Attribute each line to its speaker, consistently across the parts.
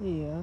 Speaker 1: Yeah.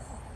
Speaker 2: Yeah.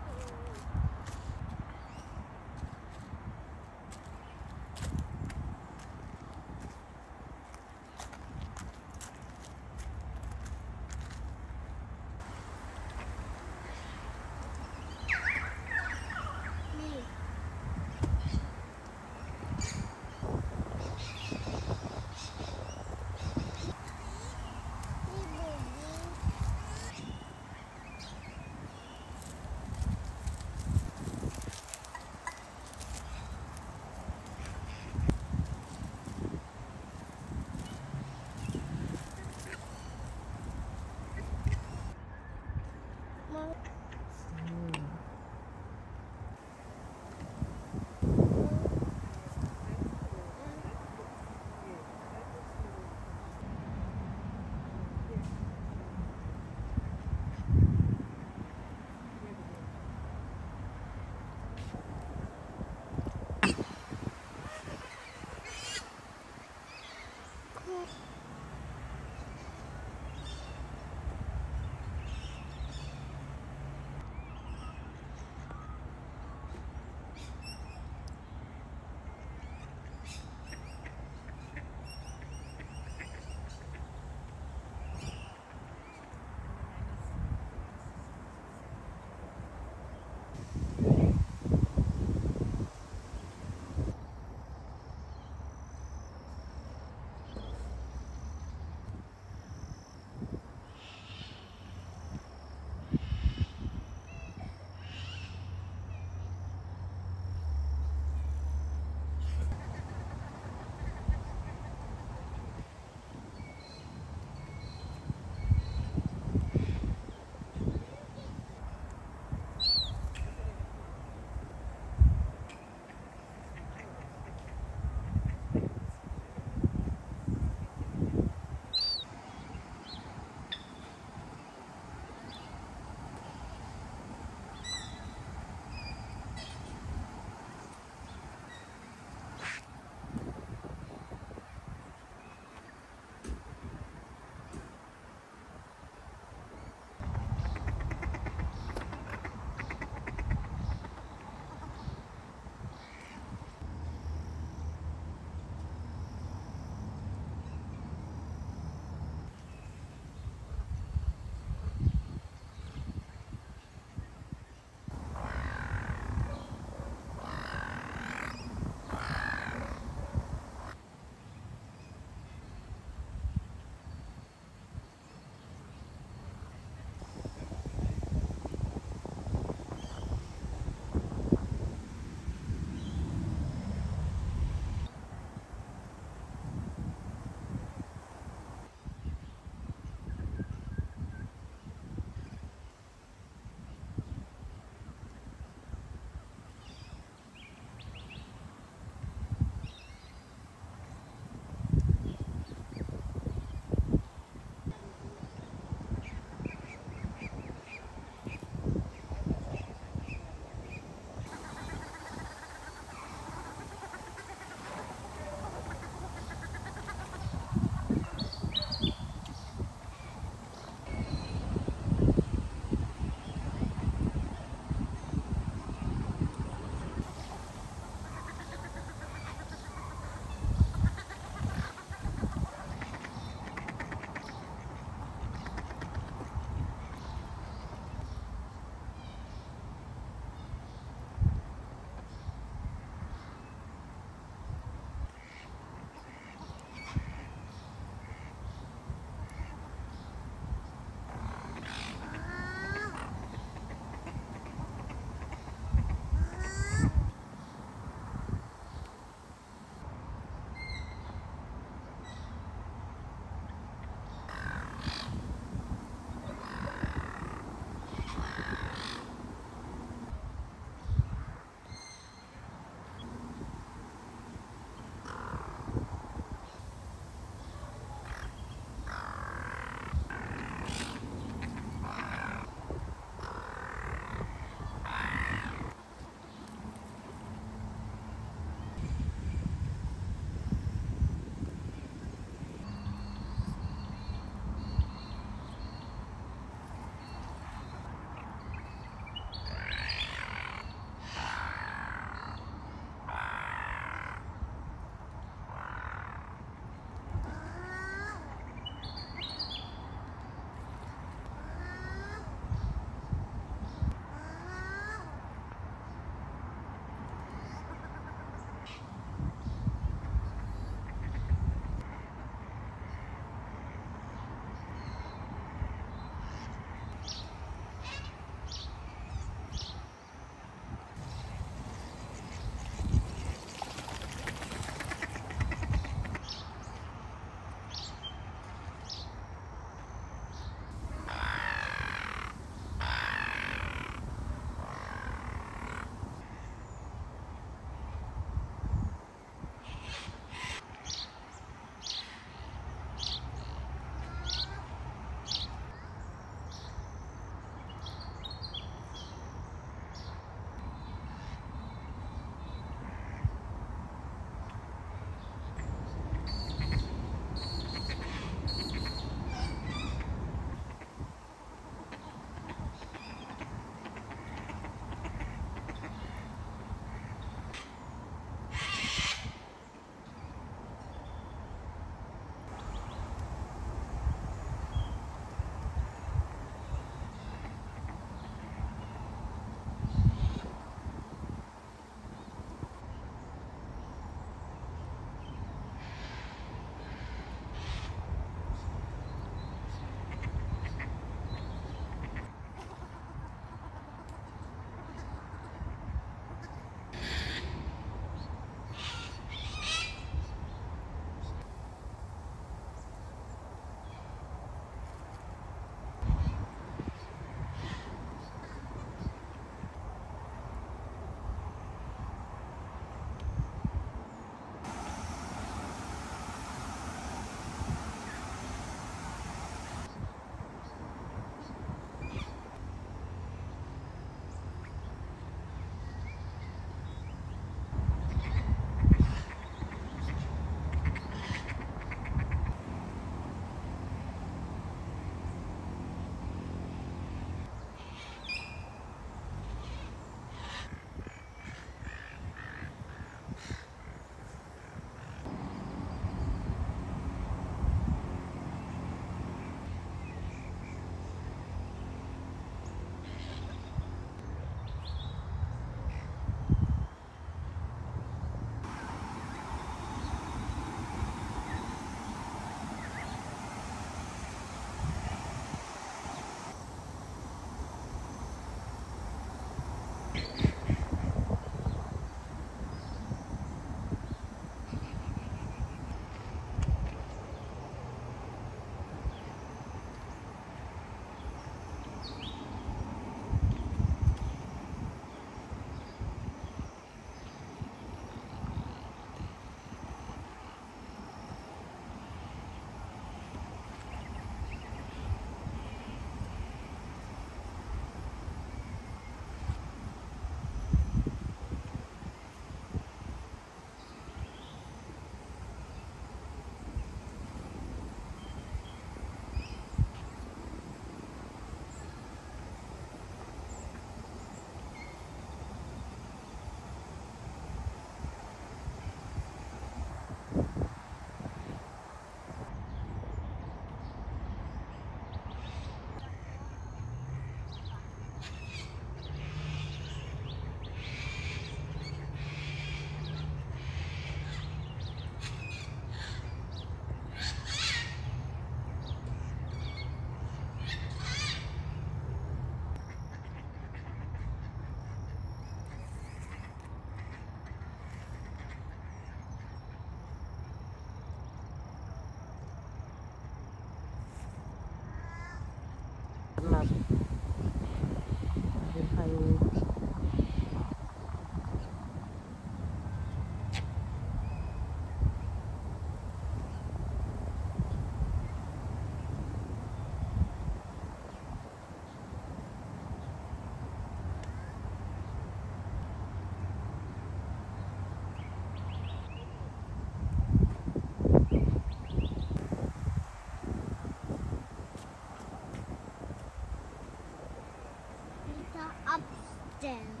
Speaker 3: Captain.